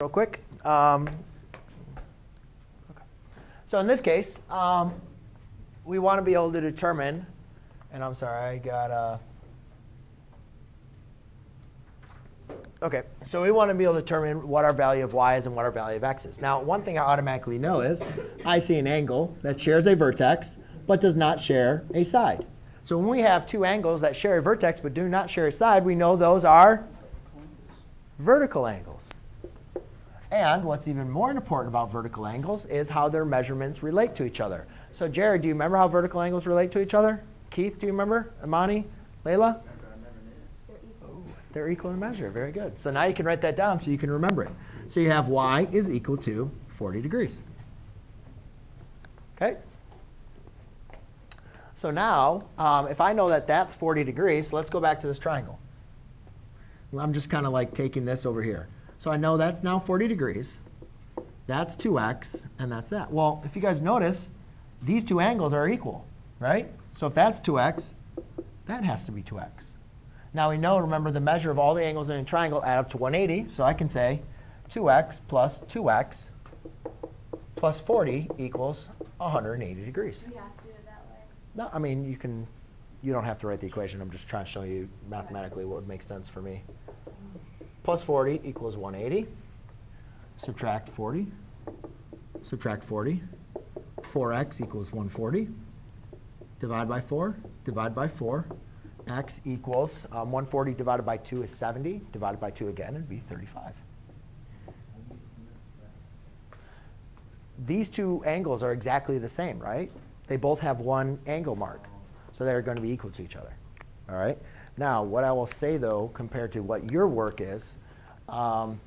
real quick. Um, okay. So in this case, um, we want to be able to determine, and I'm sorry, I got uh, Okay, so we want to be able to determine what our value of y is and what our value of x is. Now, one thing I automatically know is I see an angle that shares a vertex but does not share a side. So when we have two angles that share a vertex but do not share a side, we know those are vertical angles. And what's even more important about vertical angles is how their measurements relate to each other. So Jared, do you remember how vertical angles relate to each other? Keith, do you remember? Amani? Layla? They're equal in measure. Very good. So now you can write that down so you can remember it. So you have y is equal to 40 degrees. OK? So now, um, if I know that that's 40 degrees, so let's go back to this triangle. I'm just kind of like taking this over here. So I know that's now 40 degrees. That's 2x, and that's that. Well, if you guys notice, these two angles are equal, right? So if that's 2x, that has to be 2x. Now we know, remember, the measure of all the angles in a triangle add up to 180. So I can say 2x plus 2x plus 40 equals 180 degrees. You have to do it that way. No, I mean, you can, you don't have to write the equation. I'm just trying to show you mathematically what would make sense for me. Mm. Plus 40 equals 180. Subtract 40. Subtract 40. 4x equals 140. Divide by 4. Divide by 4 x equals um, 140 divided by 2 is 70. Divided by 2 again it would be 35. These two angles are exactly the same, right? They both have one angle mark. So they're going to be equal to each other. All right. Now, what I will say, though, compared to what your work is, um,